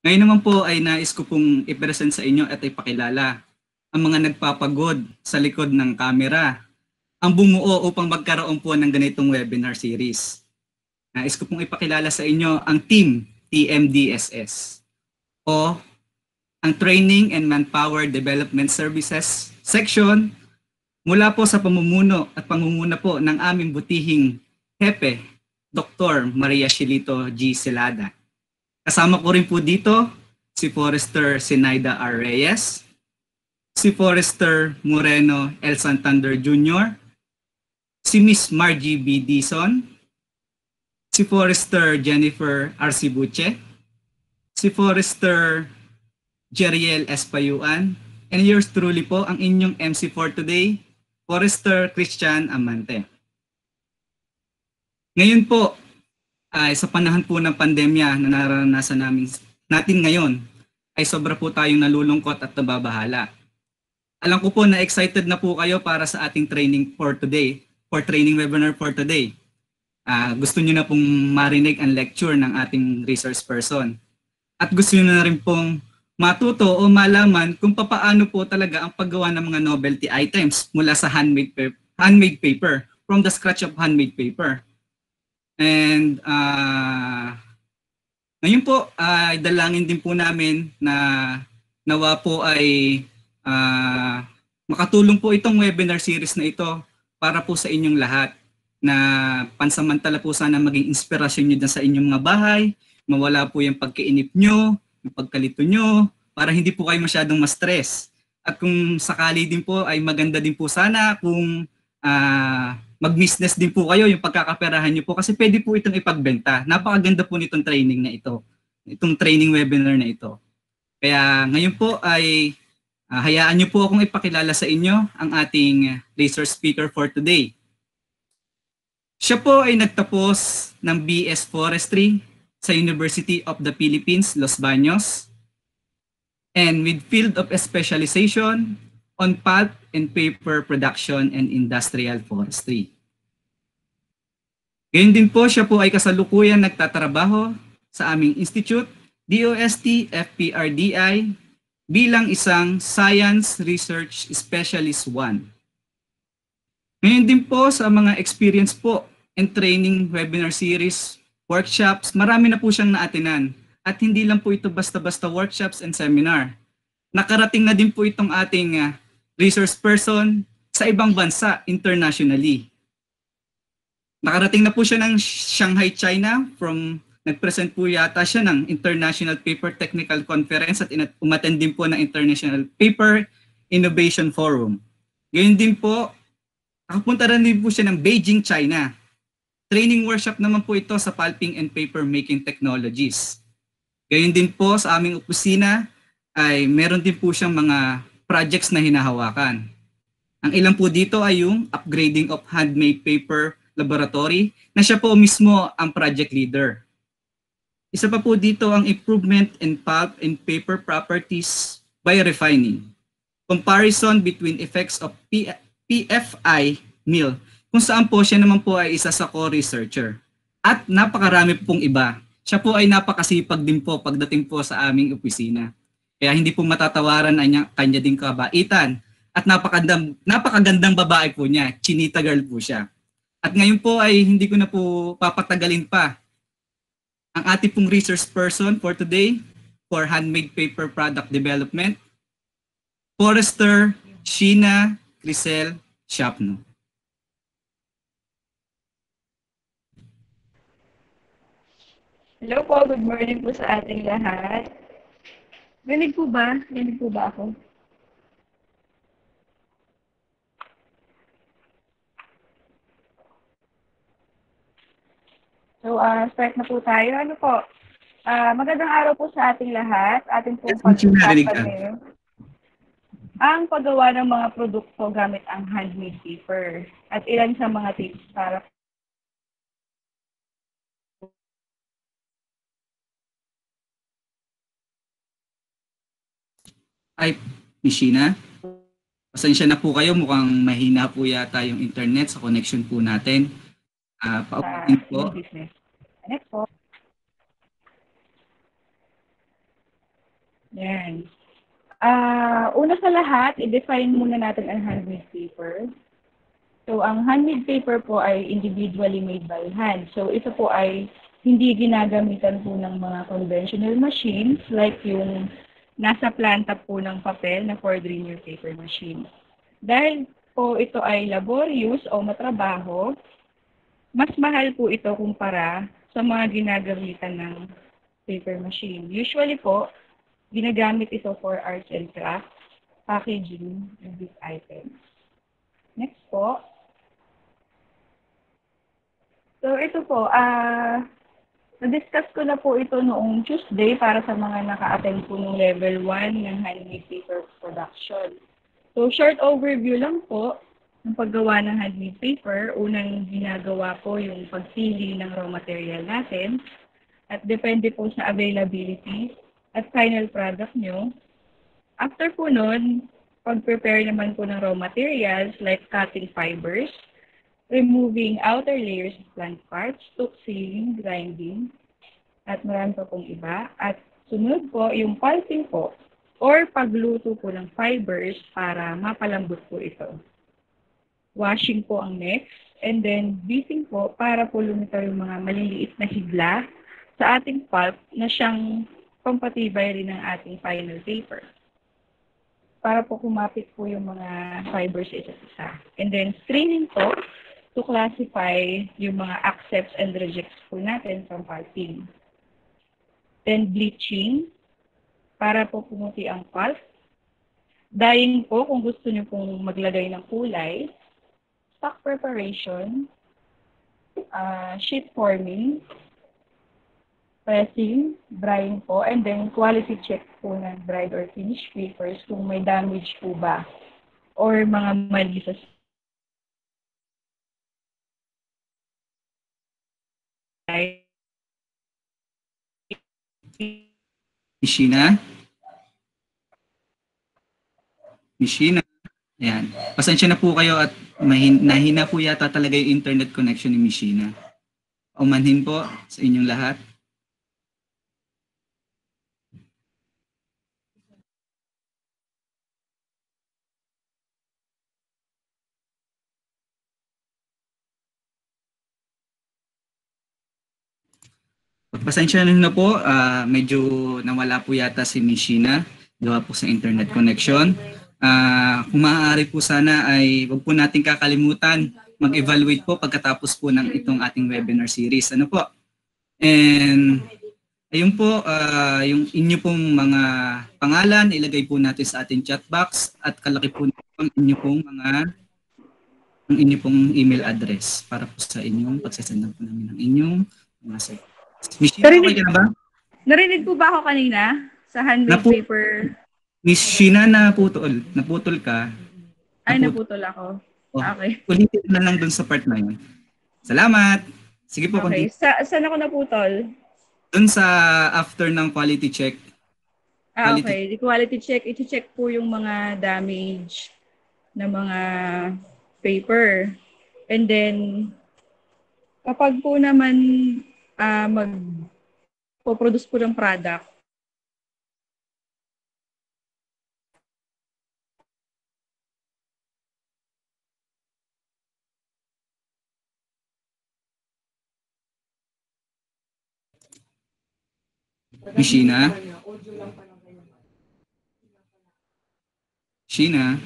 Ngayon naman po ay nais ko pong i-present sa inyo at ipakilala ang mga nagpapagod sa likod ng kamera ang bumuo upang magkaroon po ng ganitong webinar series. Nais ko pong ipakilala sa inyo ang team TMDSS o ang Training and Manpower Development Services section mula po sa pamumuno at pangunguna po ng aming butihing hepe, Dr. Maria Shilito G. Celada. Kasama ko rin po dito si Forester Sinaida R. Reyes, si Forester Moreno L. Santander Jr., si Miss Margie B. Dison, si Forester Jennifer R.C. Buche, si Forester Jeriel Espayuan, and yours truly po ang inyong MC for today, Forester Christian Amante. Ngayon po, ay sa panahon po ng pandemya na naranasan namin natin ngayon, ay sobra po tayong nalulungkot at nababahala. Alam ko po na excited na po kayo para sa ating training for today, for training webinar for today. Uh, gusto niyo na pong marinig ang lecture ng ating resource person. At gusto niyo na rin pong matuto o malaman kung papaano po talaga ang paggawa ng mga novelty items mula sa handmade, pa- handmade paper, from the scratch of handmade paper. And uh, ngayon po, uh, dalangin din po namin na nawa po ay uh, makatulong po itong webinar series na ito para po sa inyong lahat na pansamantala po sana maging inspirasyon nyo dyan sa inyong mga bahay, mawala po yung pagkainip nyo, yung pagkalito nyo, para hindi po kayo masyadong ma-stress. At kung sakali din po ay maganda din po sana kung uh, mag-business din po kayo yung pagkakaperahan nyo po kasi pwede po itong ipagbenta. Napakaganda po nitong training na ito, itong training webinar na ito. Kaya ngayon po ay uh, hayaan nyo po akong ipakilala sa inyo ang ating laser speaker for today. Siya po ay nagtapos ng BS Forestry sa University of the Philippines, Los Baños, and with field of specialization on pulp and paper production and industrial forestry. Gayun din po siya po ay kasalukuyan nagtatrabaho sa aming institute, DOST FPRDI, bilang isang Science Research Specialist 1. Ngayon din po sa mga experience po and training webinar series, workshops, marami na po siyang naatinan. At hindi lang po ito basta-basta workshops and seminar. Nakarating na din po itong ating uh, resource person sa ibang bansa internationally. Nakarating na po siya ng Shanghai, China from nag-present po yata siya ng International Paper Technical Conference at umattend din po ng International Paper Innovation Forum. Gayun din po, nakapunta rin din po siya ng Beijing, China. Training workshop naman po ito sa pulping and paper making technologies. Gayun din po sa aming opisina ay meron din po siyang mga projects na hinahawakan. Ang ilan po dito ay yung upgrading of handmade paper laboratory na siya po mismo ang project leader. Isa pa po dito ang improvement in pulp and paper properties by refining. Comparison between effects of P- PFI mill kung saan po siya naman po ay isa sa co-researcher. At napakarami pong iba. Siya po ay napakasipag din po pagdating po sa aming opisina. Kaya hindi po matatawaran ang kanya ding kabaitan. At napakagandang, napakagandang babae po niya. Chinita girl po siya. At ngayon po ay hindi ko na po papatagalin pa ang ating pong resource person for today for handmade paper product development, Forester Sheena Grisel Shapno. Hello po, good morning po sa ating lahat. Rinig po ba? Rinig po ba ako? So, uh, start na po tayo. Ano po? Uh, magandang araw po sa ating lahat. Ating po pag-usapan ang paggawa ng mga produkto gamit ang handmade paper at ilan sa mga tips para Ay, Mishina. Pasensya na po kayo, mukhang mahina po yata yung internet sa connection po natin. Uh, paulitin po. Next po. Yan. Ah, una sa lahat, i-define muna natin ang handmade paper. So, ang handmade paper po ay individually made by hand. So, ito po ay hindi ginagamitan po ng mga conventional machines like yung nasa planta po ng papel na Ford Rainier paper machine. Dahil po ito ay laborious o matrabaho, mas mahal po ito kumpara sa mga ginagamitan ng paper machine. Usually po, ginagamit ito for arts and crafts, packaging, and these items. Next po. So ito po, ah, na-discuss ko na po ito noong Tuesday para sa mga naka-attend po ng level 1 ng handmade paper production. So short overview lang po ng paggawa ng handmade paper. Unang ginagawa po yung pagpili ng raw material natin at depende po sa availability at final product nyo. After po nun, pag-prepare naman po ng raw materials like cutting fibers, removing outer layers of plant parts, sealing, grinding, at marami pa pong iba. At sunod po, yung pulping po, or pagluto po ng fibers para mapalambot po ito. Washing po ang next, and then beating po para po lumitaw yung mga maliliit na higla sa ating pulp na siyang pampatibay rin ng ating final paper. Para po kumapit po yung mga fibers sa isa't isa. And then screening po to classify yung mga accepts and rejects po natin from pulping. Then bleaching para po pumuti ang pulp. Dyeing po kung gusto niyo pong maglagay ng kulay. Stock preparation. Uh, sheet forming pressing, drying po, and then quality check po ng dried or finished papers kung may damage po ba or mga mali sa Mishina? Mishina? Ayan. Pasensya na po kayo at mahin, nahina po yata talaga yung internet connection ni Mishina. Umanhin po sa inyong lahat. Pasensya na po, ah, medyo nawala po yata si Mishina gawa po sa internet connection. Ah, kung maaari po sana ay wag po nating kakalimutan mag-evaluate po pagkatapos po ng itong ating webinar series. Ano po? And ayun po, ah, yung inyo pong mga pangalan, ilagay po natin sa ating chat box at kalaki po ang inyo pong mga ang inyo pong email address para po sa inyong pagsasendan po namin ng inyong mga. Miss Sheena, Narinig- okay ka na ba? Narinig po ba ako kanina sa handmade Napu- paper? Miss Sheena, naputol. Naputol ka. Ay, Napu- naputol ako. Oh. Okay. Ulitin na lang dun sa part na yun. Salamat! Sige po, Okay. continue. Sa, saan ako naputol? Dun sa after ng quality check, Ah, Quality. okay. The quality check, iti-check po yung mga damage na mga paper. And then, kapag po naman ah, mag po-produce po ng product, Miss Sheena. Sheena.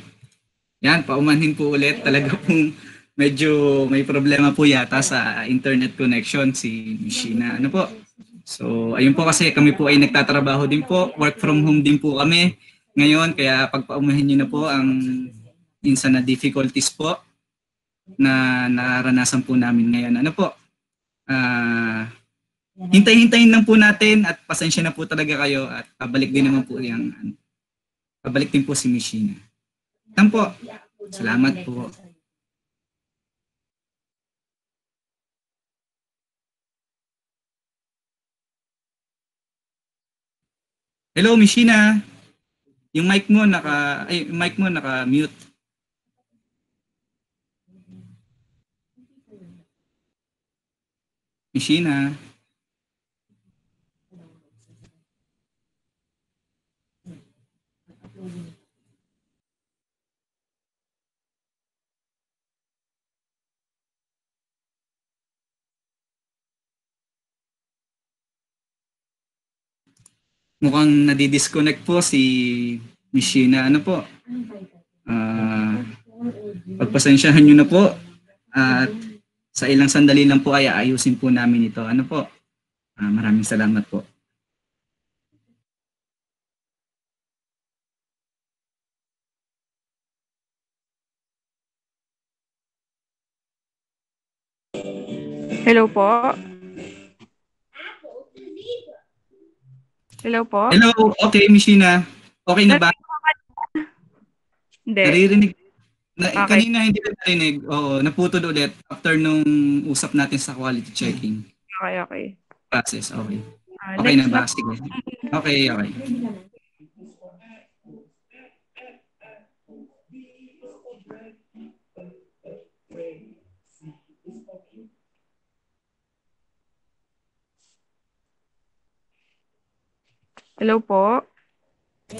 Yan, paumanhin po ulit. Talaga pong medyo may problema po yata sa internet connection si Miss Sheena. Ano po? So, ayun po kasi kami po ay nagtatrabaho din po. Work from home din po kami ngayon. Kaya pagpaumahin nyo na po ang minsan na difficulties po na naranasan po namin ngayon. Ano po? Ah... Hintay-hintayin lang po natin at pasensya na po talaga kayo at pabalik din naman po yung pabalik din po si Mishina. Tan po. Salamat po. Hello Mishina. Yung mic mo naka ay mic mo naka-mute. Mishina. Mukhang nadidisconnect po si Miss Sheena. Ano po? Ah, pagpasensyahan nyo na po. At sa ilang sandali lang po ay ayusin po namin ito. Ano po? Ah, maraming salamat po. Hello po. Hello po. Hello, okay, Miss Sheena. Okay na ba? Hindi. Naririnig. Na, Okay. Kanina hindi ko narinig. Oo, naputol ulit after nung usap natin sa quality checking Okay, okay. process. Okay. Ah, Okay na ba? Sige. Okay, okay. Hello po.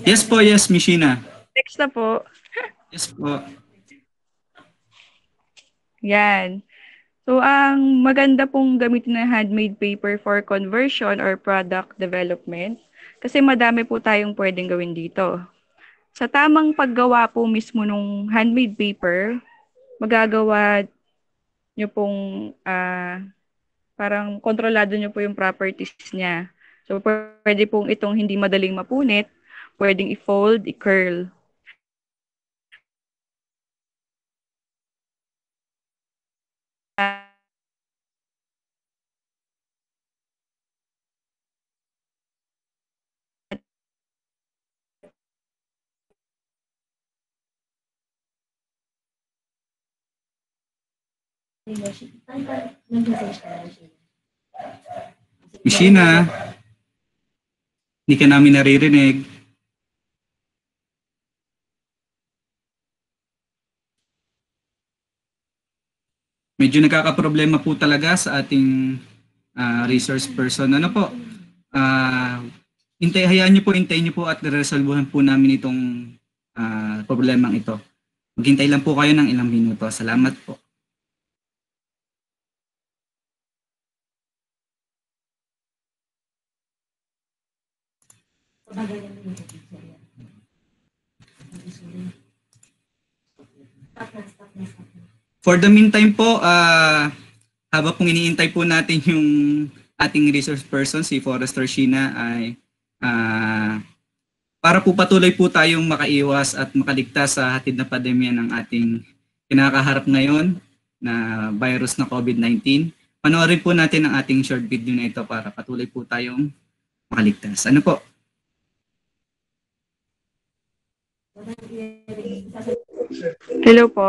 Yes po, yes, Miss Sheena. Next na po. Yes po. Yan. So, ang maganda pong gamitin ng handmade paper for conversion or product development kasi madami po tayong pwedeng gawin dito. Sa tamang paggawa po mismo ng handmade paper, magagawa nyo pong ah, parang kontrolado nyo po yung properties niya. So, pwede pong itong hindi madaling mapunit, pwedeng i-fold, i-curl. Sheena, hindi ka namin naririnig. Medyo nagkakaproblema po talaga sa ating ah, resource person. Ano po? Ah, hintay, hayaan niyo po, hintayin niyo po at resolvuhan po namin itong ah, problemang ito. Maghintay lang po kayo ng ilang minuto. Salamat po. For the meantime po, ah habang pong iniintay po natin yung ating resource person, si Forester Sheena, ay ah, para po patuloy po tayong makaiwas at makaligtas sa hatid na pandemya ng ating kinakaharap ngayon na virus na COVID-19. Panoorin po natin ang ating short video na ito para patuloy po tayong makaligtas. Ano po? Hello po.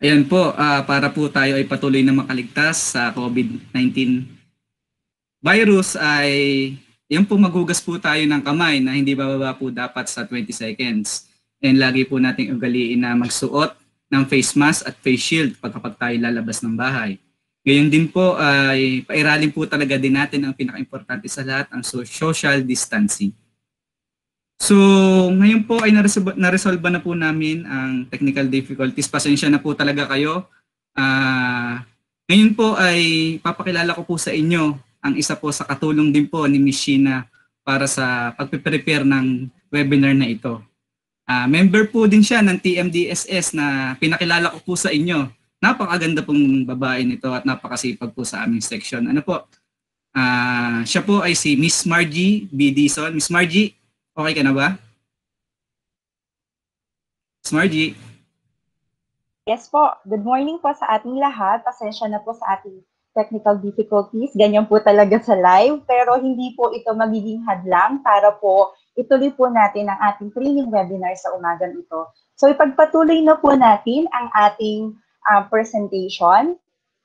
Ayan po, ah, para po tayo ay patuloy na makaligtas sa COVID-19 virus ay yan po magugas po tayo ng kamay na hindi bababa po dapat sa 20 seconds. And lagi po nating ugaliin na magsuot ng face mask at face shield pagkapag tayo lalabas ng bahay. Gayon din po ay pairalin po talaga din natin ang pinaka-importante sa lahat, ang so- social distancing. So, ngayon po ay naresolve, naresolve na po namin ang technical difficulties. Pasensya na po talaga kayo. Ah, ngayon po ay papakilala ko po sa inyo ang isa po sa katulong din po ni Miss Sheena para sa pagpe-prepare ng webinar na ito. Ah, member po din siya ng TMDSS na pinakilala ko po sa inyo. Napakaganda pong babae nito at napakasipag po sa aming section. Ano po? Ah, siya po ay si Miss Margie B. Dison. Miss Margie, okay ka na ba? Miss Margie, Yes po. Good morning po sa ating lahat. Pasensya na po sa ating technical difficulties. Ganyan po talaga sa live. Pero hindi po ito magiging hadlang para po ituloy po natin ang ating training webinar sa umagang ito. So ipagpatuloy na po natin ang ating ah, presentation.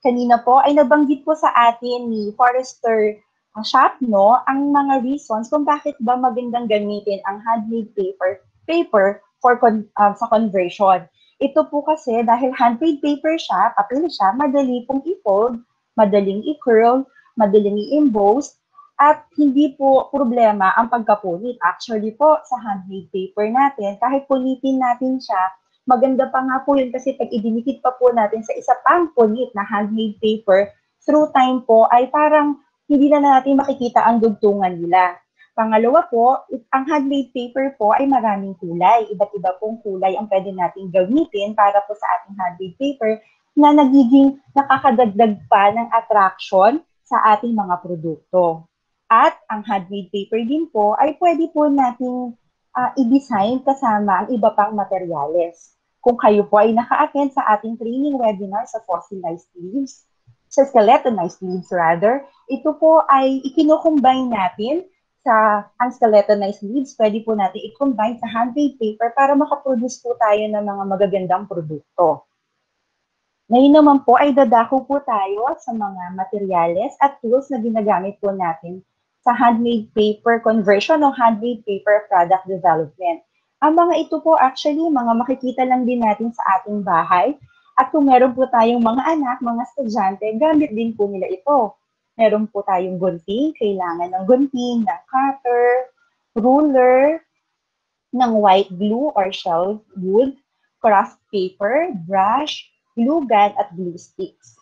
Kanina po ay nabanggit po sa atin ni Forrester uh, Shapno ang mga reasons kung bakit ba magandang gamitin ang handmade paper paper for con- ah, sa conversion. Ito po kasi dahil handmade paper siya, papel siya, madali pong i-fold, madaling i-curl, madaling i-emboss, at hindi po problema ang pagkapunit. Actually po, sa handmade paper natin, kahit punitin natin siya, maganda pa nga po yun kasi pag idinikit pa po natin sa isa pang punit na handmade paper, through time po ay parang hindi na natin makikita ang dugtungan nila. Pangalawa po, ang handmade paper po ay maraming kulay. Iba't iba pong kulay ang pwede natin gamitin para po sa ating handmade paper na nagiging nakakadagdag pa ng attraction sa ating mga produkto. At ang handmade paper din po ay pwede po nating ah, i-design kasama ang iba pang materyales. Kung kayo po ay naka-attend sa ating training webinar sa fossilized leaves, sa skeletonized leaves rather, ito po ay ikinocombine natin sa ang skeletonized leaves, pwede po natin i-combine sa handmade paper para makaproduce po tayo ng mga magagandang produkto. Ngayon naman po ay dadako po tayo sa mga materyales at tools na ginagamit po natin sa handmade paper conversion o handmade paper product development. Ang mga ito po actually, mga makikita lang din natin sa ating bahay. At kung meron po tayong mga anak, mga estudyante, gamit din po nila ito. Meron po tayong gunting, kailangan ng gunting, ng cutter, ruler, ng white glue or shell wood, craft paper, brush, glue gun, at glue sticks.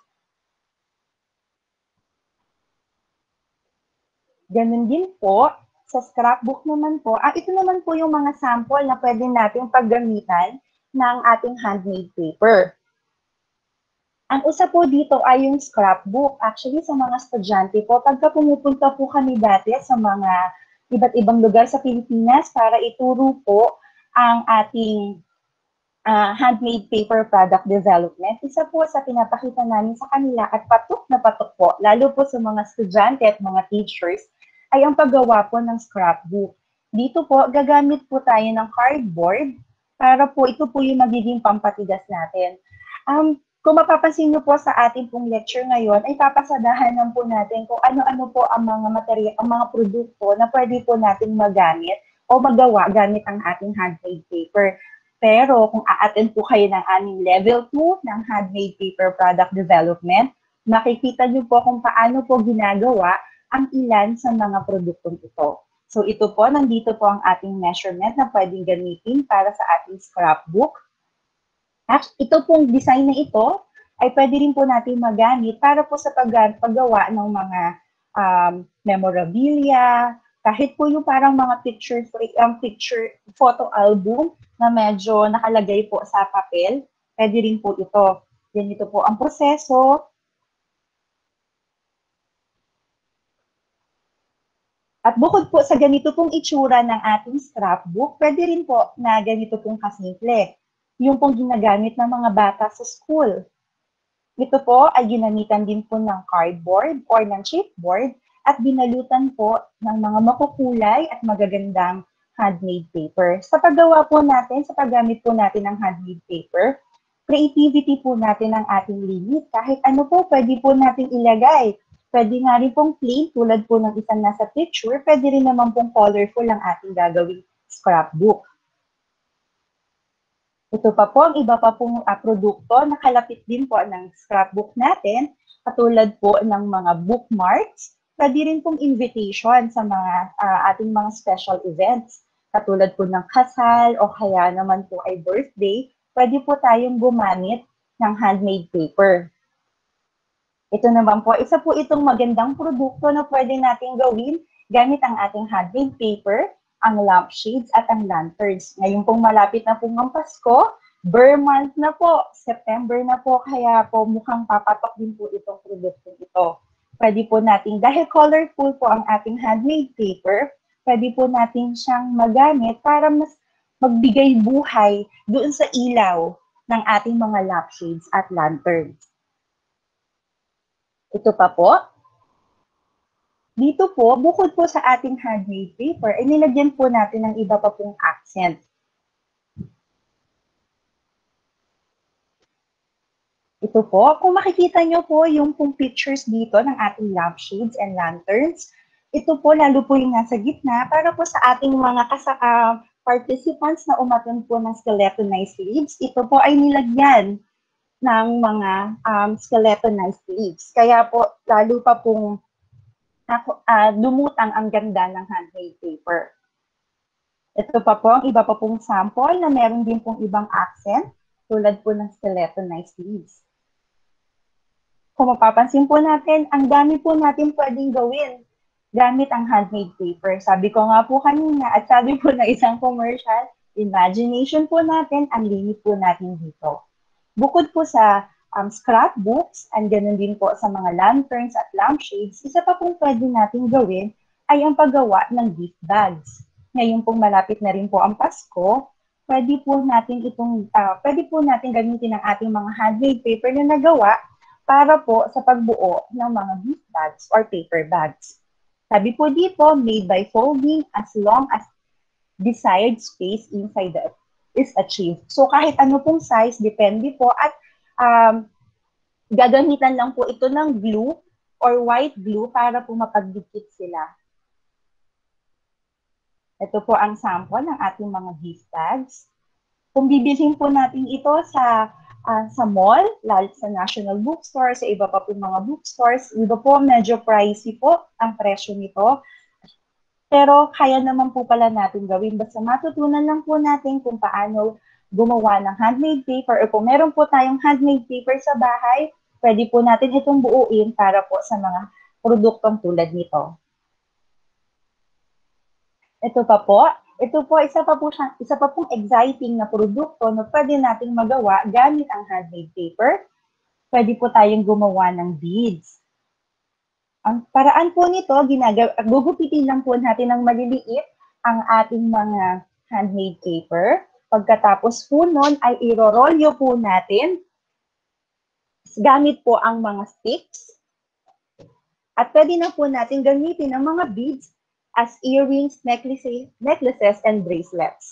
Ganun din po, sa scrapbook naman po, ah, ito naman po yung mga sample na pwede natin paggamitan ng ating handmade paper. Ang isa po dito ay yung scrapbook. Actually, sa mga estudyante po, pagka pumupunta po kami dati sa mga iba't ibang lugar sa Pilipinas para ituro po ang ating ah, handmade paper product development, isa po sa pinapakita namin sa kanila at patok na patok po, lalo po sa mga estudyante at mga teachers, ay ang paggawa po ng scrapbook. Dito po, gagamit po tayo ng cardboard para po ito po yung magiging pampatigas natin. Um, kung mapapansin niyo po sa ating pong lecture ngayon, ay papasadahan lang po natin kung ano-ano po ang mga material, ang mga produkto na pwede po natin magamit o magawa gamit ang ating handmade paper. Pero kung a-attend po kayo ng aming level 2 ng handmade paper product development, makikita niyo po kung paano po ginagawa ang ilan sa mga produktong ito. So ito po, nandito po ang ating measurement na pwedeng gamitin para sa ating scrapbook. Ito pong design na ito ay pwede rin po natin magamit para po sa pag- paggawa ng mga um, memorabilia, kahit po yung parang mga picture, um, picture photo album na medyo nakalagay po sa papel, pwede rin po ito. Yan ito po ang proseso. At bukod po sa ganito pong itsura ng ating scrapbook, pwede rin po na ganito pong kasimple. Yung pong ginagamit ng mga bata sa school. Ito po ay ginamitan din po ng cardboard or ng chipboard at binalutan po ng mga makukulay at magagandang handmade paper. Sa paggawa po natin, sa paggamit po natin ng handmade paper, creativity po natin ang ating limit. Kahit ano po, pwede po natin ilagay. Pwede nga rin pong plain, tulad po ng isang nasa picture, pwede rin naman pong colorful ang ating gagawing scrapbook. Ito pa po, ang iba pa pong uh, produkto, nakalapit din po ng scrapbook natin, katulad po ng mga bookmarks, pwede rin pong invitation sa mga uh, ating mga special events, katulad po ng kasal o kaya naman po ay birthday, pwede po tayong gumamit ng handmade paper. Ito naman po, isa po itong magandang produkto na pwede natin gawin gamit ang ating handmade paper ang lampshades at ang lanterns. Ngayon pong malapit na po ng Pasko, Burr month na po, September na po, kaya po mukhang papatok din po itong produkto ito. Pwede po natin, dahil colorful po ang ating handmade paper, pwede po natin siyang magamit para mas magbigay buhay doon sa ilaw ng ating mga lampshades at lanterns. Ito pa po, dito po, bukod po sa ating handmade paper, ay nilagyan po natin ng iba pa pong accent. Ito po, kung makikita nyo po yung pong pictures dito ng ating lampshades and lanterns, ito po lalo po yung nasa gitna para po sa ating mga kasa uh, participants na umaton po ng skeletonized leaves, ito po ay nilagyan ng mga um, skeletonized leaves. Kaya po, lalo pa pong uh, lumutang ang ganda ng handmade paper. Ito pa po, ang iba pa pong sample na meron din pong ibang accent, tulad po ng skeletonized leaves. Kung mapapansin po natin, ang dami po natin pwedeng gawin gamit ang handmade paper. Sabi ko nga po kanina, at sabi po na isang commercial, imagination po natin, ang limit po natin dito. Bukod po sa um, scrapbooks, and ganun din po sa mga lanterns at lampshades, isa pa pong pwede natin gawin ay ang paggawa ng gift bags. Ngayon pong malapit na rin po ang Pasko, pwede po natin itong, uh, pwede po natin gamitin ang ating mga handmade paper na nagawa para po sa pagbuo ng mga gift bags or paper bags. Sabi po dito, made by folding as long as desired space inside the is achieved. So kahit ano pong size, depende po at um, gagamitan lang po ito ng glue or white glue para po mapagdikit sila. Ito po ang sample ng ating mga gift bags. Kung bibilhin po natin ito sa uh, sa mall, lalo sa National Bookstore, sa iba pa po mga bookstores, iba po medyo pricey po ang presyo nito. Pero kaya naman po pala natin gawin. Basta matutunan lang po natin kung paano gumawa ng handmade paper o kung meron po tayong handmade paper sa bahay, pwede po natin itong buuin para po sa mga produktong tulad nito. Ito pa po, ito po isa pa po siya, isa pa pong exciting na produkto na pwede nating magawa gamit ang handmade paper. Pwede po tayong gumawa ng beads. Ang paraan po nito, ginagawa, gugupitin lang po natin ng maliliit ang ating mga handmade paper Pagkatapos po nun ay irorolyo po natin gamit po ang mga sticks. At pwede na po natin gamitin ang mga beads as earrings, necklaces, necklaces and bracelets.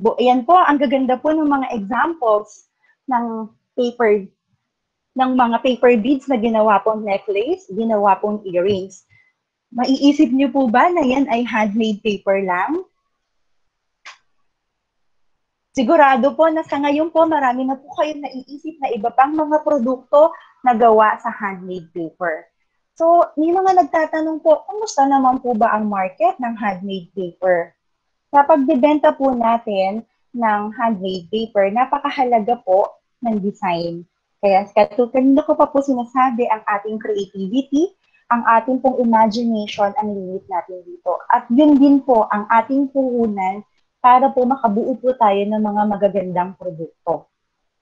Bu yan po, ang gaganda po ng mga examples ng paper ng mga paper beads na ginawa pong necklace, ginawa pong earrings. Maiisip niyo po ba na yan ay handmade paper lang? Sigurado po na sa ngayon po marami na po kayong naiisip na iba pang mga produkto na gawa sa handmade paper. So, may mga nagtatanong po, kumusta naman po ba ang market ng handmade paper? Sa pagbibenta po natin ng handmade paper, napakahalaga po ng design. Kaya kanina ko pa po sinasabi ang ating creativity, ang ating pong imagination ang limit natin dito. At yun din po ang ating puhunan para po makabuo po tayo ng mga magagandang produkto.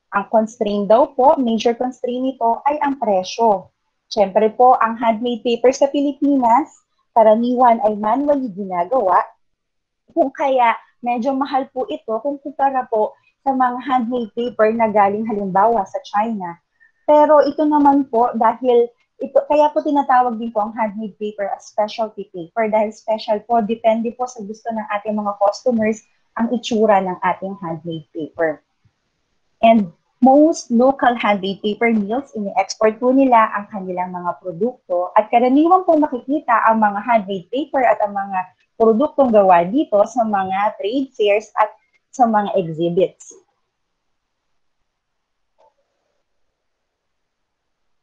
Ang constraint daw po, major constraint nito ay ang presyo. Siyempre po, ang handmade paper sa Pilipinas, karaniwan ay manually ginagawa. Kung kaya, medyo mahal po ito kung kumpara po sa mga handmade paper na galing halimbawa sa China. Pero ito naman po, dahil ito, kaya po tinatawag din po ang handmade paper as specialty paper dahil special po, depende po sa gusto ng ating mga customers ang itsura ng ating handmade paper. And most local handmade paper mills, ini-export po nila ang kanilang mga produkto at karaniwan po makikita ang mga handmade paper at ang mga produktong gawa dito sa mga trade fairs at sa mga exhibits.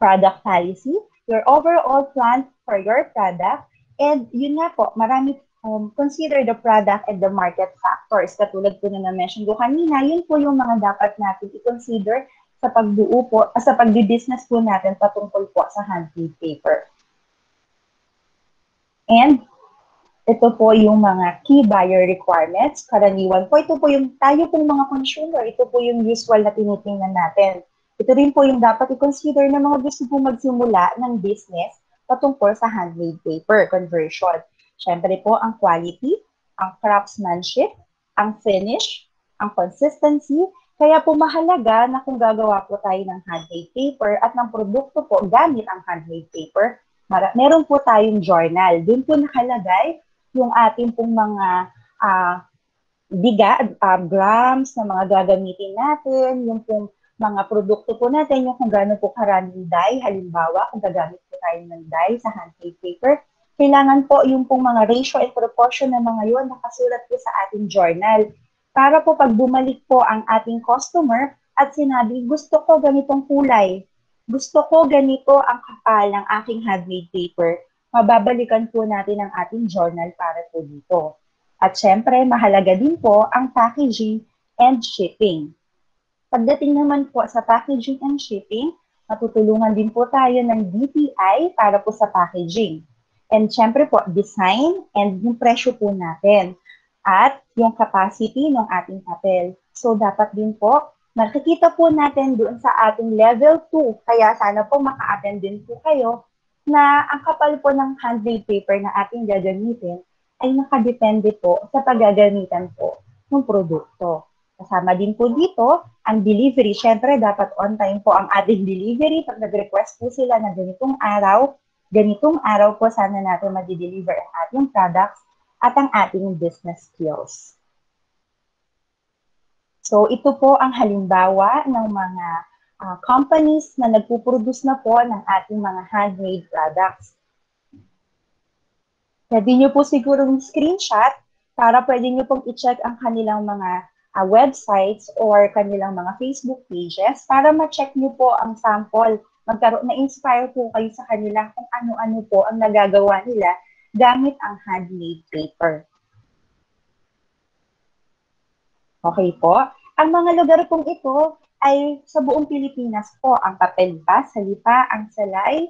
Product policy, your overall plan for your product, and yun nga po, marami um, consider the product and the market factors. Katulad po na na-mention ko kanina, yun po yung mga dapat natin i-consider sa pagbuo po, uh, sa pagdi-business po natin patungkol po sa handmade paper. And ito po yung mga key buyer requirements. Karaniwan po, ito po yung tayo pong mga consumer, ito po yung usual na tinitingnan natin. Ito rin po yung dapat i-consider ng mga gusto po magsimula ng business patungkol sa handmade paper conversion. Siyempre po, ang quality, ang craftsmanship, ang finish, ang consistency. Kaya po mahalaga na kung gagawa po tayo ng handmade paper at ng produkto po gamit ang handmade paper, meron po tayong journal. Doon po nakalagay yung ating pong mga uh, biga, uh, grams na mga gagamitin natin, yung pong mga produkto po natin, yung kung gaano po karaming dye, halimbawa, kung gagamit po tayo ng dye sa handmade paper, kailangan po yung pong mga ratio and proportion ng mga yun nakasulat po sa ating journal. Para po pag bumalik po ang ating customer at sinabi, gusto ko ganitong kulay, gusto ko ganito ang kapal ng aking handmade paper, mababalikan po natin ang ating journal para po dito. At syempre, mahalaga din po ang packaging and shipping. Pagdating naman po sa packaging and shipping, matutulungan din po tayo ng DTI para po sa packaging. And syempre po, design and yung presyo po natin. At yung capacity ng ating papel. So, dapat din po, makikita po natin doon sa ating level 2. Kaya sana po maka-attend din po kayo na ang kapal po ng handmade paper na ating gagamitin ay nakadepende po sa paggagamitan po ng produkto. Kasama din po dito ang delivery. Siyempre, dapat on time po ang ating delivery. Pag nag-request po sila na ganitong araw, ganitong araw po sana natin ma-deliver ang ating products at ang ating business skills. So ito po ang halimbawa ng mga uh, companies na nagpuproduce na po ng ating mga handmade products. Pwede nyo po siguro screenshot para pwede nyo pong i-check ang kanilang mga uh, websites or kanilang mga Facebook pages para ma-check nyo po ang sample magkaroon, na-inspire po kayo sa kanila kung ano-ano po ang nagagawa nila gamit ang handmade paper. Okay po. Ang mga lugar pong ito ay sa buong Pilipinas po. Ang Papelba, Salipa, ang Salay,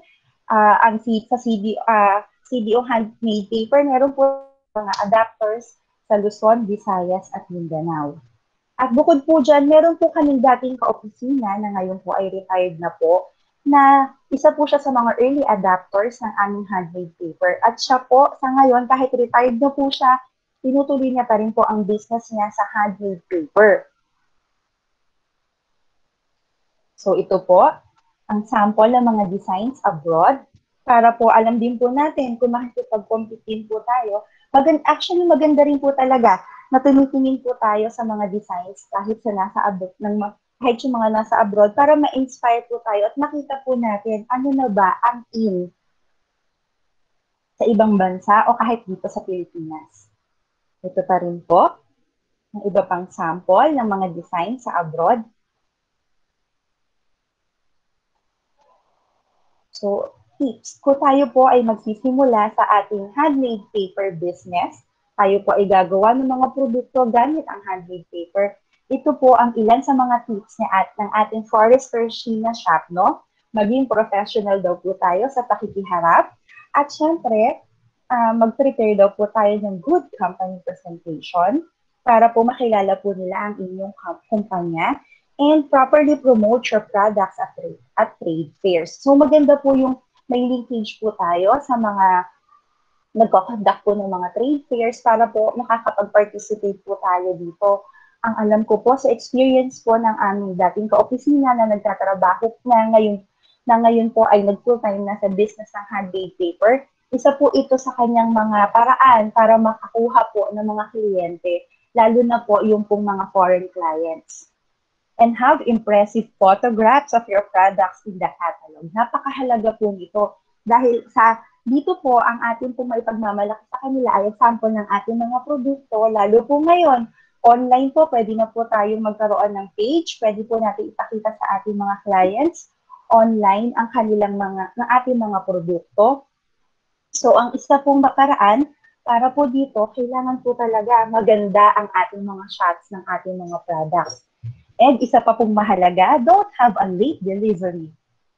uh, ang sa CD, uh, CDO handmade paper. Meron po mga adapters sa Luzon, Visayas at Mindanao. At bukod po dyan, meron po kaming dating kaopisina na ngayon po ay retired na po na isa po siya sa mga early adapters ng aming handmade paper. At siya po, sa ngayon, kahit retired na po siya, tinutuloy niya pa rin po ang business niya sa handmade paper. So ito po, ang sample ng mga designs abroad para po alam din po natin kung makikipag-compete po tayo. Magand actually, maganda rin po talaga na tumitingin po tayo sa mga designs kahit sa nasa abroad ng kahit yung mga nasa abroad, para ma-inspire po tayo at makita po natin ano na ba ang in sa ibang bansa o kahit dito sa Pilipinas. Ito pa rin po, ng iba pang sample ng mga design sa abroad. So, tips. Kung tayo po ay magsisimula sa ating handmade paper business, tayo po ay gagawa ng mga produkto gamit ang handmade paper, ito po ang ilan sa mga tips ni at ng ating Forester Sheena Shop, no? Maging professional daw po tayo sa pakikiharap. At syempre, uh, mag-prepare daw po tayo ng good company presentation para po makilala po nila ang inyong kumpanya and properly promote your products at trade, at trade fairs. So maganda po yung may linkage po tayo sa mga nagko-conduct po ng mga trade fairs para po makakapag-participate po tayo dito ang alam ko po sa experience po ng aming dating kaopisina na nagtatrabaho na ngayon na ngayon po ay nag full time na sa business ng handmade paper. Isa po ito sa kanyang mga paraan para makakuha po ng mga kliyente, lalo na po yung pong mga foreign clients. and have impressive photographs of your products in the catalog. Napakahalaga po nito dahil sa dito po ang ating pong maipagmamalaki sa kanila ay sample ng ating mga produkto, lalo po ngayon, online po, pwede na po tayong magkaroon ng page, pwede po natin ipakita sa ating mga clients online ang kanilang mga, ng ating mga produkto. So, ang isa pong makaraan, para po dito, kailangan po talaga maganda ang ating mga shots ng ating mga products. And isa pa pong mahalaga, don't have a late delivery.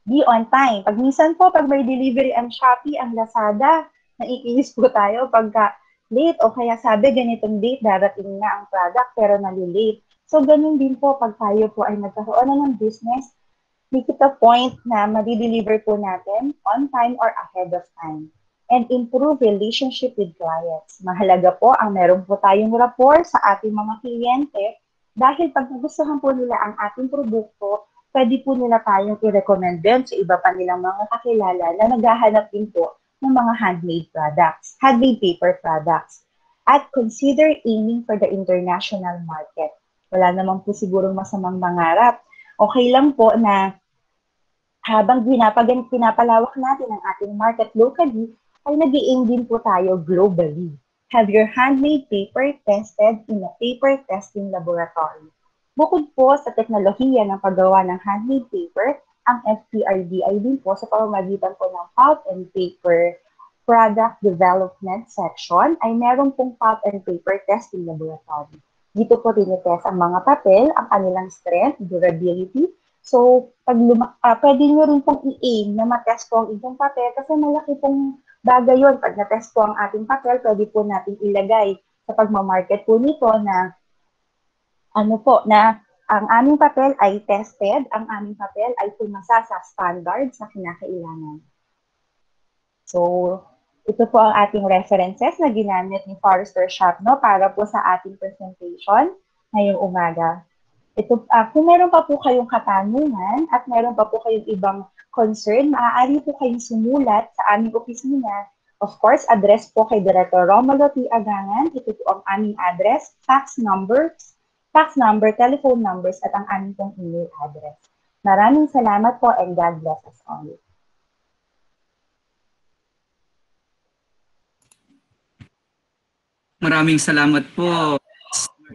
Be on time. Pag minsan po, pag may delivery ang Shopee, ang Lazada, naiinis po tayo pagka late o kaya sabi ganitong date, darating na ang product pero nalilate. So, ganun din po pag tayo po ay nagkaroon na ng business, make it a point na madi-deliver po natin on time or ahead of time and improve relationship with clients. Mahalaga po ang meron po tayong rapport sa ating mga kliyente dahil pag nagustuhan po nila ang ating produkto, pwede po nila tayong i-recommend din sa iba pa nilang mga kakilala na naghahanap din po ng mga handmade products, handmade paper products. At consider aiming for the international market. Wala naman po sigurong masamang mangarap. Okay lang po na habang pinapagan, pinapalawak natin ang ating market locally, ay nag aim din po tayo globally. Have your handmade paper tested in a paper testing laboratory. Bukod po sa teknolohiya ng paggawa ng handmade paper, ang FPRDI din po sa pamamagitan po ng pulp and paper product development section ay meron pong pulp and paper testing laboratory. Dito po tinitest ang mga papel, ang kanilang strength, durability. So, pag luma- uh, pwede nyo rin pong i-aim na matest po ang inyong papel kasi malaki pong bagay yun. Pag na-test po ang ating papel, pwede po natin ilagay sa pagmamarket po nito na ano po, na ang aming papel ay tested, ang aming papel ay pumasa sa standard sa kinakailangan. So, ito po ang ating references na ginamit ni Forrester Shapno para po sa ating presentation ngayong umaga. Ito, uh, kung meron pa po kayong katanungan at meron pa po kayong ibang concern, maaari po kayong sumulat sa aming opisina. Of course, address po kay Director Romulo T. Agangan. Ito po ang aming address, fax number, fax number, telephone numbers, at ang aming pong email address. Maraming salamat po and God bless us all. Maraming salamat po,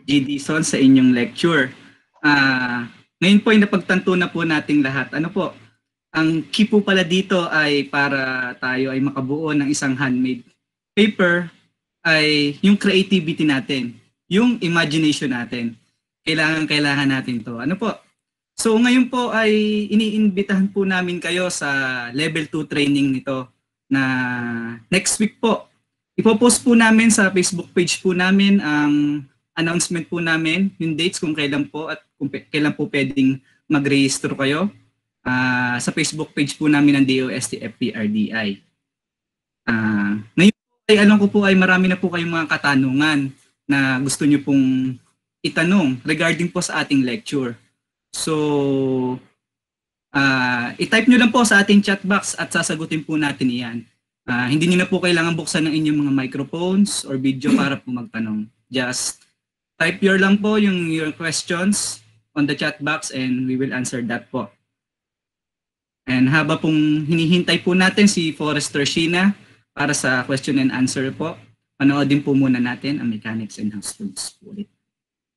G. Dison, sa inyong lecture. Uh, ngayon po ay napagtanto na po nating lahat. Ano po, ang key po pala dito ay para tayo ay makabuo ng isang handmade paper ay yung creativity natin, yung imagination natin. Kailangan kailangan natin to. Ano po? So ngayon po ay iniimbitahan po namin kayo sa level 2 training nito na next week po Ipopost po namin sa Facebook page po namin ang announcement po namin, yung dates kung kailan po at kung kailan po pwedeng mag-register kayo uh, sa Facebook page po namin ng DOST FPRDI. Uh, ngayon po ay alam ko po ay marami na po kayong mga katanungan na gusto nyo pong itanong regarding po sa ating lecture. So, uh, i-type nyo lang po sa ating chat box at sasagutin po natin iyan. Uh, hindi niyo na po kailangan buksan ng inyong mga microphones or video para po magtanong. Just type your lang po yung your questions on the chat box and we will answer that po. And haba pong hinihintay po natin si Forrester Sheena para sa question and answer po, panoodin po muna natin ang mechanics and house rules po ulit.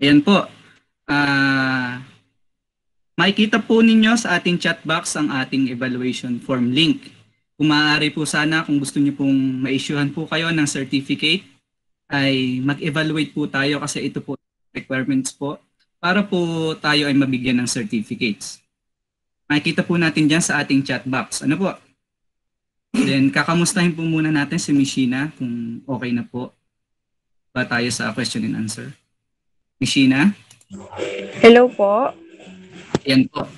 Ayan po. Ah, makikita po ninyo sa ating chat box ang ating evaluation form link. Kung maaari po sana kung gusto niyo pong ma-issuehan po kayo ng certificate ay mag-evaluate po tayo kasi ito po requirements po para po tayo ay mabigyan ng certificates. Makikita po natin dyan sa ating chat box. Ano po? Then kakamustahin po muna natin si Mishina kung okay na po ba tayo sa question and answer. Mishina? Hello po. Yan po.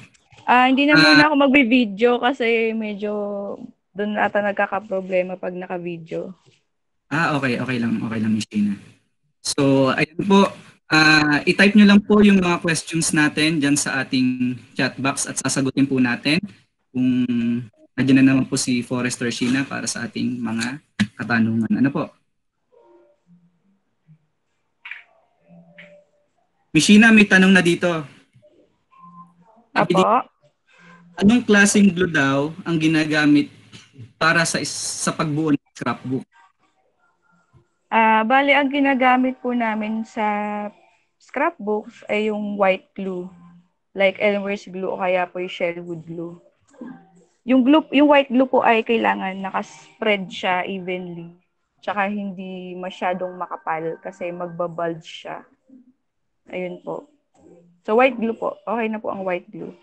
Ah, hindi na Ah. muna ako magbi-video kasi medyo doon ata nagkaka-problema pag naka-video. Ah, okay. Okay lang. Okay lang, Miss Gina. So, ayun po. Ah, i-type nyo lang po yung mga questions natin dyan sa ating chat box at sasagutin po natin kung nandiyan na naman po si Forrester Sheena para sa ating mga katanungan. Ano po? Miss Sheena, may tanong na dito. Apo? Anong klaseng glue daw ang ginagamit para sa sa pagbuo ng scrapbook? Ah, bali ang ginagamit po namin sa scrapbooks ay yung white glue. Like Elmer's glue o kaya po yung Sherwood glue. Yung glue, yung white glue po ay kailangan nakaspread siya evenly. Tsaka hindi masyadong makapal kasi magbabulge siya. Ayun po. So white glue po. Okay na po ang white glue.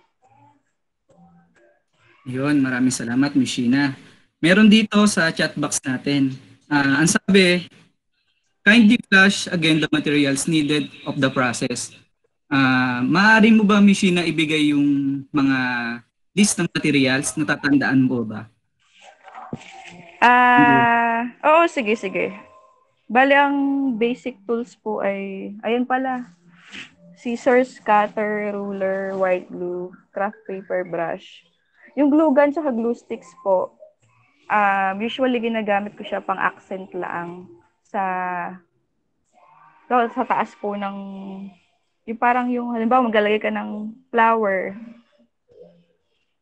Yun, maraming salamat, Miss Sheena. Meron dito sa chat box natin. Ah, ang sabi, kindly flash again the materials needed of the process. Ah, maaari mo ba, Miss Sheena, ibigay yung mga list ng materials? Natatandaan mo ba? Ah, oo, sige, sige. Bali, ang basic tools po ay, ayun pala, scissors, cutter, ruler, white glue, craft paper, brush. Yung glue gun tsaka glue sticks po, um, usually ginagamit ko siya pang accent lang sa sa taas po ng yung parang yung halimbawa maglalagay ka ng flower.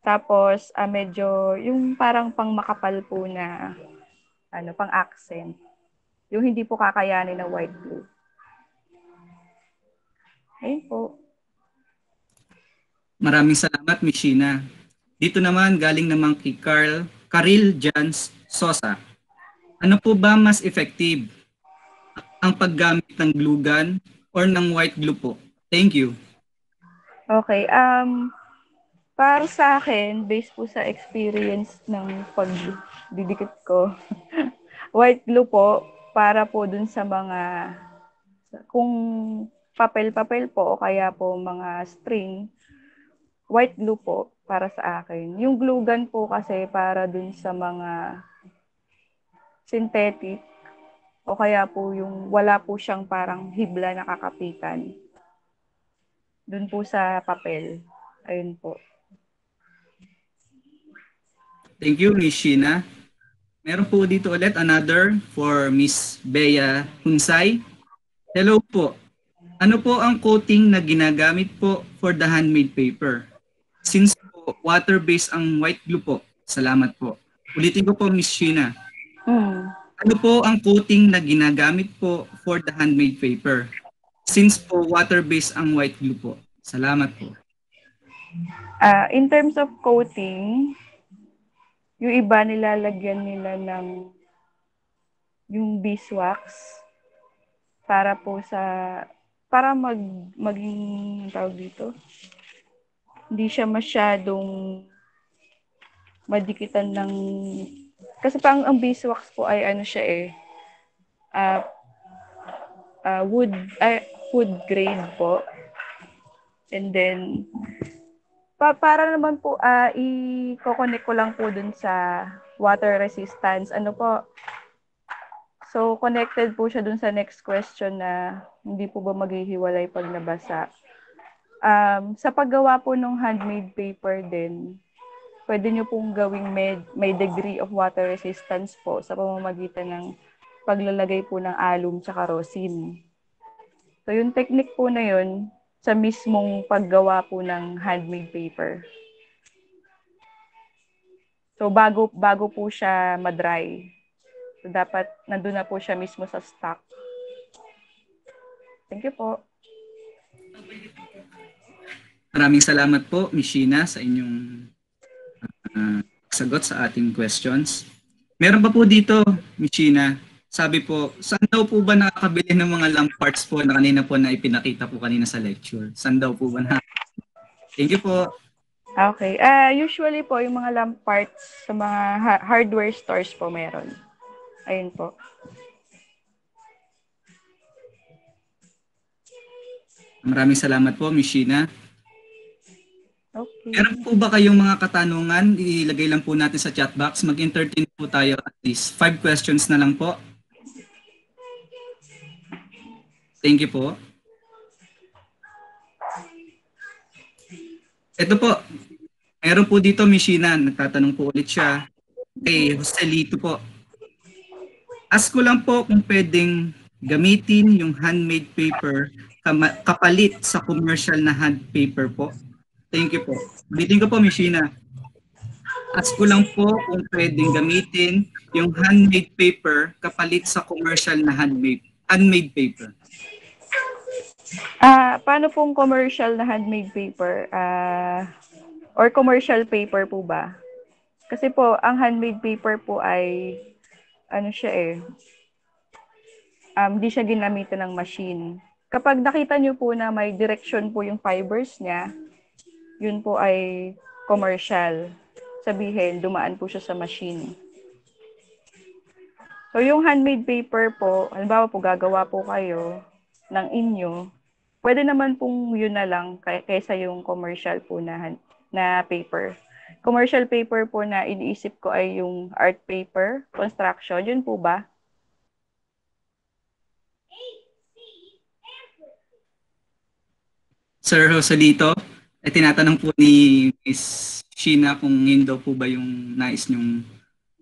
Tapos ah, medyo yung parang pang makapal po na ano pang accent. Yung hindi po kakayanin na white glue ayun po Maraming salamat, Miss Sheena. Dito naman, galing naman kay Carl, Karil Jans Sosa. Ano po ba mas effective? Ang paggamit ng glue gun or ng white glue po? Thank you. Okay, um, para sa akin, based po sa experience ng pagdidikit ko, white glue po, para po dun sa mga, kung papel-papel po o kaya po mga string, white glue po para sa akin. Yung glue gun po kasi para dun sa mga synthetic o kaya po yung wala po siyang parang hibla na kakapitan dun po sa papel. Ayun po. Thank you, Miss Sheena. Meron po dito ulit another for Miss Bea Hunsay. Hello po. Ano po ang coating na ginagamit po for the handmade paper? Since po water-based ang white glue po. Salamat po. Ulitin ko po, Miss Sheena. Mm. Ano po ang coating na ginagamit po for the handmade paper? Since po water-based ang white glue po. Salamat po. Ah, in terms of coating, yung iba nilalagyan nila ng yung beeswax para po sa para mag maging tawag dito? Hindi siya masyadong madikitan ng kasi pang ang beeswax po ay ano siya eh ah ah, wood ay wood grade po. And then pa para naman po ah i-connect ko lang po dun sa water resistance. Ano po So, connected po siya dun sa next question na hindi po ba maghihiwalay pag nabasa. Um, sa paggawa po ng handmade paper din, pwede nyo pong gawing may, may degree of water resistance po sa pamamagitan ng paglalagay po ng alum tsaka rosin. So, yung technique po na yun, sa mismong paggawa po ng handmade paper. So, bago, bago po siya madry. So, dapat nandun na po siya mismo sa stock. Thank you po. Maraming salamat po, Miss Sheena, sa inyong uh, sagot sa ating questions. Meron pa po dito, Miss Sheena, sabi po, saan daw po ba nakakabili ng mga lamp parts po na kanina po na ipinakita po kanina sa lecture? Saan daw po ba na? Thank you po. Okay. Uh, usually po, yung mga lamp parts sa mga ha- hardware stores po meron. Ayun po. Maraming salamat po, Miss Sheena. Okay. Meron po ba kayong mga katanungan? Ilagay lang po natin sa chat box. Mag-entertain po tayo at least. Five questions na lang po. Thank you po. Ito po. Meron po dito, Mishina. Nagtatanong po ulit siya. Kay Joselito po. Ask ko lang po kung pwedeng gamitin yung handmade paper kapalit sa commercial na hand paper po. Thank you po. Ulitin ko po, Mishina. Ask ko lang po kung pwedeng gamitin yung handmade paper kapalit sa commercial na handmade, handmade paper. Ah, paano pong commercial na handmade paper? Ah, or commercial paper po ba? Kasi po, ang handmade paper po ay ano siya eh. Um, di siya ginamitan ng machine. Kapag nakita niyo po na may direction po yung fibers niya, yun po ay commercial. Sabihin, dumaan po siya sa machine. So, yung handmade paper po, halimbawa po, gagawa po kayo ng inyo, pwede naman pong yun na lang kay- kaysa yung commercial po na, na paper. Commercial paper po na iniisip ko ay yung art paper, construction, yun po ba? Sir Joselito, eh, tinatanong po ni Miss Sheena kung yun daw po ba yung nais niyong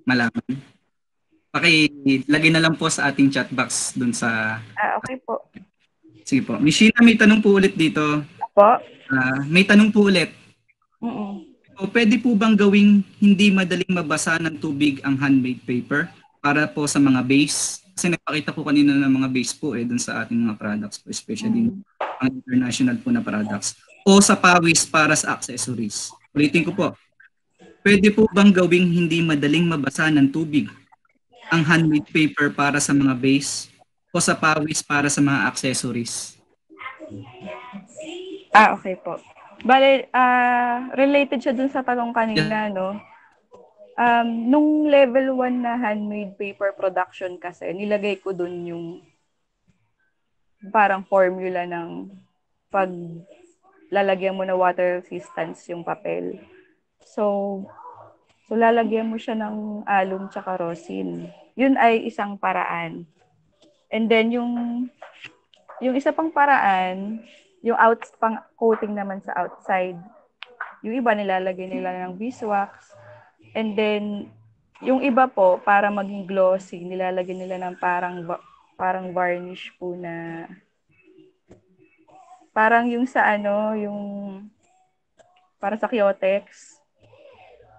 malaman. Pakilagay na lang po sa ating chat box dun sa... Ah, okay po. Sige po. Miss Sheena, may tanong po ulit dito. Po? Ah, may tanong po ulit. Mm-mm. O pwede po bang gawing hindi madaling mabasa ng tubig ang handmade paper para po sa mga base? Kasi nagpakita po kanina ng mga base po eh dun sa ating mga products po, especially Mm. ang international po na products. O sa pawis para sa accessories. Ulitin ko po. Pwede po bang gawing hindi madaling mabasa ng tubig ang handmade paper para sa mga base o sa pawis para sa mga accessories? Ah, okay po. Bale, ah, related siya dun sa tanong kanina, no? Um, nung level 1 na handmade paper production kasi, nilagay ko dun yung parang formula ng pag lalagyan mo na water resistance yung papel. So, so lalagyan mo siya ng alum tsaka rosin. Yun ay isang paraan. And then yung yung isa pang paraan, yung out pang coating naman sa outside. Yung iba nilalagay nila ng beeswax. And then yung iba po para maging glossy, nilalagay nila ng parang parang varnish po na parang yung sa ano, yung para sa Kyotex.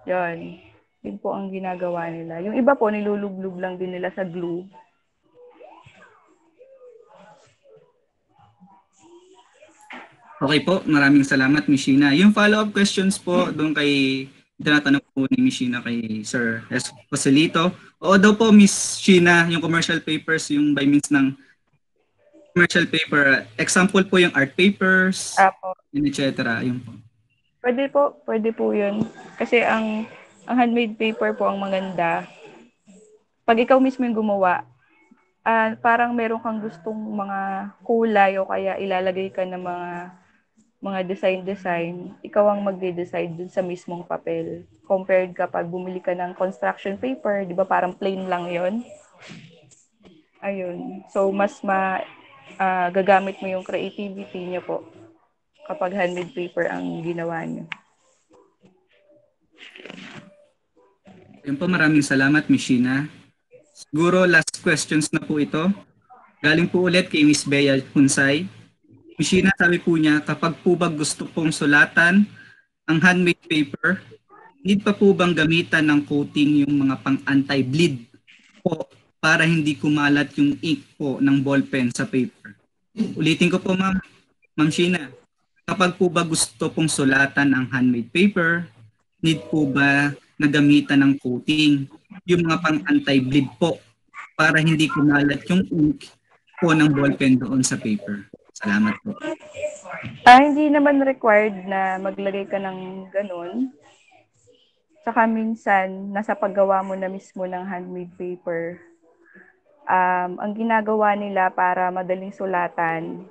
Yon. Yun po ang ginagawa nila. Yung iba po nilulublog lang din nila sa glue. Okay po, maraming salamat Miss Sheena. Yung follow-up questions po doon kay tinatanong po ni Miss Sheena kay Sir S. Joselito. Oo daw po Miss Sheena, yung commercial papers, yung by means ng commercial paper. Example po yung art papers, Apo. and etc. Yun po. Pwede po, pwede po yun. Kasi ang, ang handmade paper po ang maganda. Pag ikaw mismo yung gumawa, ah, parang meron kang gustong mga kulay o kaya ilalagay ka ng mga mga design-design, ikaw ang magde-decide dun sa mismong papel. Compared kapag bumili ka ng construction paper, di ba parang plain lang yon Ayun. So, mas ma, ah, gagamit mo yung creativity niyo po kapag handmade paper ang ginawa niyo. Yun po, maraming salamat Miss Sheena. Siguro last questions na po ito. Galing po ulit kay Miss Bea Hunsay. Sheena, sabi po niya, kapag po ba gusto pong sulatan ang handmade paper, need pa po bang gamitan ng coating yung mga pang anti-bleed po para hindi kumalat yung ink po ng ballpen sa paper? Ulitin ko po ma'am, Ma'am Sheena, kapag po ba gusto pong sulatan ang handmade paper, need po ba na gamitan ng coating, yung mga pang anti-bleed po, para hindi kumalat yung ink po ng ballpen doon sa paper. Salamat po. Ah, hindi naman required na maglagay ka ng ganun. Saka minsan, nasa paggawa mo na mismo ng handmade paper, um, ang ginagawa nila para madaling sulatan,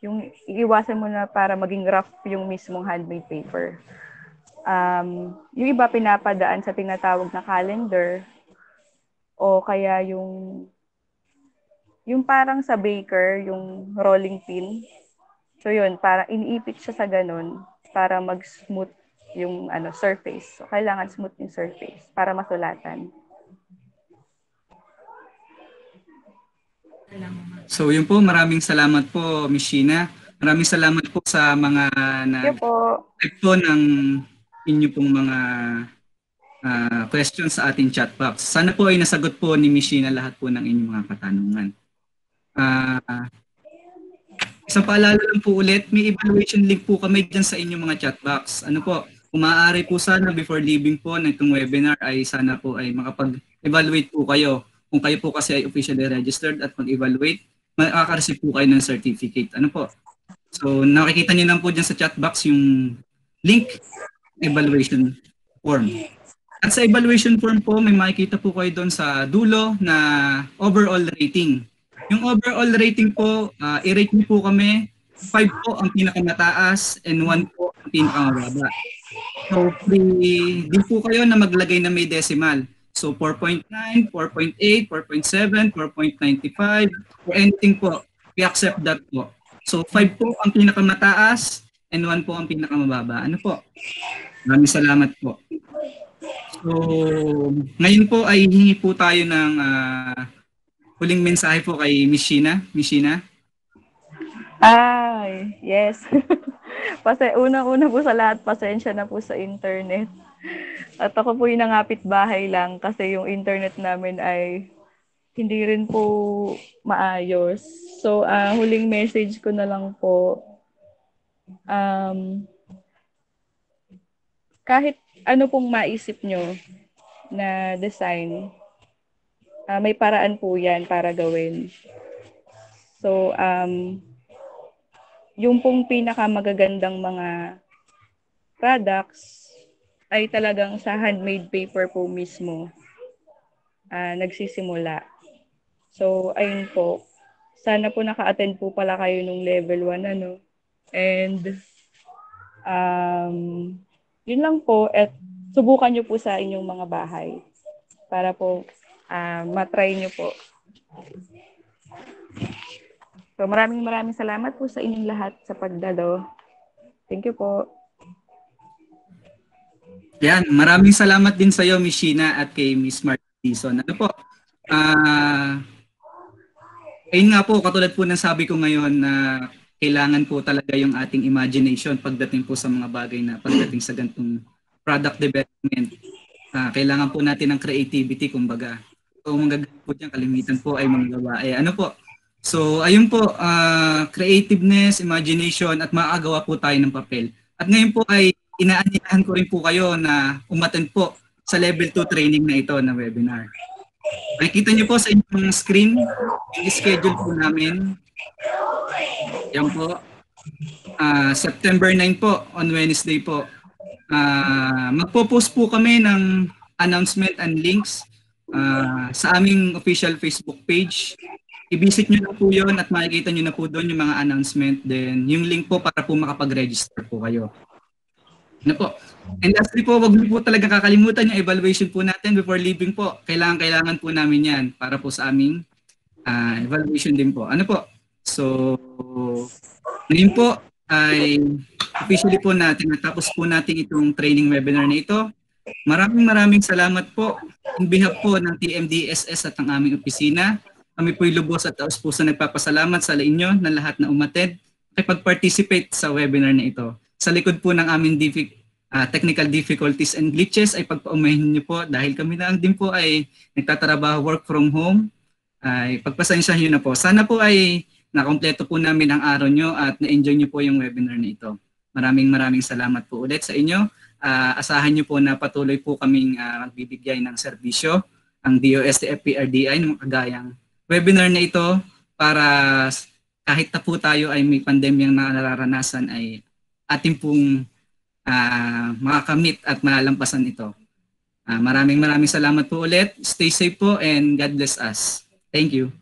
yung iiwasan mo na para maging rough yung mismong handmade paper. Um, yung iba pinapadaan sa tinatawag na calendar o kaya yung yung parang sa baker, yung rolling pin. So yun, para iniipit siya sa ganun para mag-smooth yung ano surface. So kailangan smooth yung surface para masulatan. So yun po, maraming salamat po, Miss Sheena. Maraming salamat po sa mga na po. po ng inyo pong mga ah, questions sa ating chat box. Sana po ay nasagot po ni Miss Sheena lahat po ng inyong mga katanungan. Ah, isang paalala lang po ulit, may evaluation link po kami dyan sa inyong mga chat box. Ano po, kung maaari po sana before leaving po ng itong webinar ay sana po ay makapag-evaluate po kayo. Kung kayo po kasi ay officially registered at mag-evaluate, makaka-receive po kayo ng certificate. Ano po? So nakikita niyo lang po dyan sa chat box yung link evaluation form. At sa evaluation form po, may makikita po kayo doon sa dulo na overall rating. Yung overall rating po, ah, i-rate niyo po kami. 5 po ang pinakamataas and 1 po ang pinakamababa. So, free din po kayo na maglagay na may decimal. So, 4.9, 4.8, 4.7, 4.95, or anything po. We accept that po. So, 5 po ang pinakamataas and 1 po ang pinakamababa. Ano po? Maraming salamat po. So, ngayon po ay hingi po tayo ng ah, huling mensahe po kay Miss Sheena. Ay, yes. Pase, unang-una po sa lahat, pasensya na po sa internet. At ako po yung nangapit bahay lang kasi yung internet namin ay hindi rin po maayos. So, ah, huling message ko na lang po, um, kahit ano pong maisip nyo na design, ah, may paraan po yan para gawin. So, um, yung pong pinakamagagandang mga products ay talagang sa handmade paper po mismo ah, nagsisimula. So, ayun po. Sana po naka-attend po pala kayo nung level 1, ano. And, um, yun lang po. At subukan nyo po sa inyong mga bahay para po ah, matry nyo po. So maraming maraming salamat po sa inyong lahat sa pagdalo. Thank you po. Yan, maraming salamat din sa iyo, Miss Sheena, at kay Miss Martison. Ano po? Ah, ayun nga po, katulad po ng sabi ko ngayon na kailangan po talaga yung ating imagination pagdating po sa mga bagay na pagdating sa ganitong product development. Ah, kailangan po natin ng creativity, kumbaga. Ganun po dyan, kalimitan po ay mga gawae. Ano po? So, ayun po, ah, creativeness, imagination, at makagawa po tayo ng papel. At ngayon po ay inaanyayahan ko rin po kayo na umattend po sa level 2 training na ito na webinar. Nakikita niyo po sa inyong screen yung schedule po namin. Yan po. Ah, September 9 po, on Wednesday po. Ah, magpo-post po kami ng announcement and links ah, sa aming official Facebook page. I-visit nyo na po yun at makikita nyo na po doon yung mga announcement. Then yung link po para po makapag-register po kayo. Ano po? And lastly po, wag niyo po talaga kakalimutan yung evaluation po natin before leaving po. Kailangan kailangan po namin 'yan para po sa aming ah, evaluation din po. Ano po? So, ngayon po ay officially po natin natapos po natin itong training webinar na ito. Maraming maraming salamat po in behalf po ng TMDSS at ng aming opisina. Kami po'y lubos at taos puso nagpapasalamat sa inyo na lahat na umattend at pag-participate sa webinar na ito. Sa likod po ng aming diffi- ah, technical difficulties and glitches ay pagpaumahin niyo po dahil kami lang din po ay nagtatrabaho work from home. Ay pagpasensyahan niyo na po. Sana po ay nakompleto po namin ang araw nyo at na-enjoy nyo po yung webinar na ito. Maraming maraming salamat po ulit sa inyo. Ah, asahan nyo po na patuloy po kaming ah, magbibigay ng serbisyo ang DOST FPRDI ng kagayang webinar na ito para kahit na po tayo ay may pandemyang nararanasan ay ating pong ah, makakamit at malalampasan ito. Ah, maraming maraming salamat po ulit. Stay safe po and God bless us. Thank you.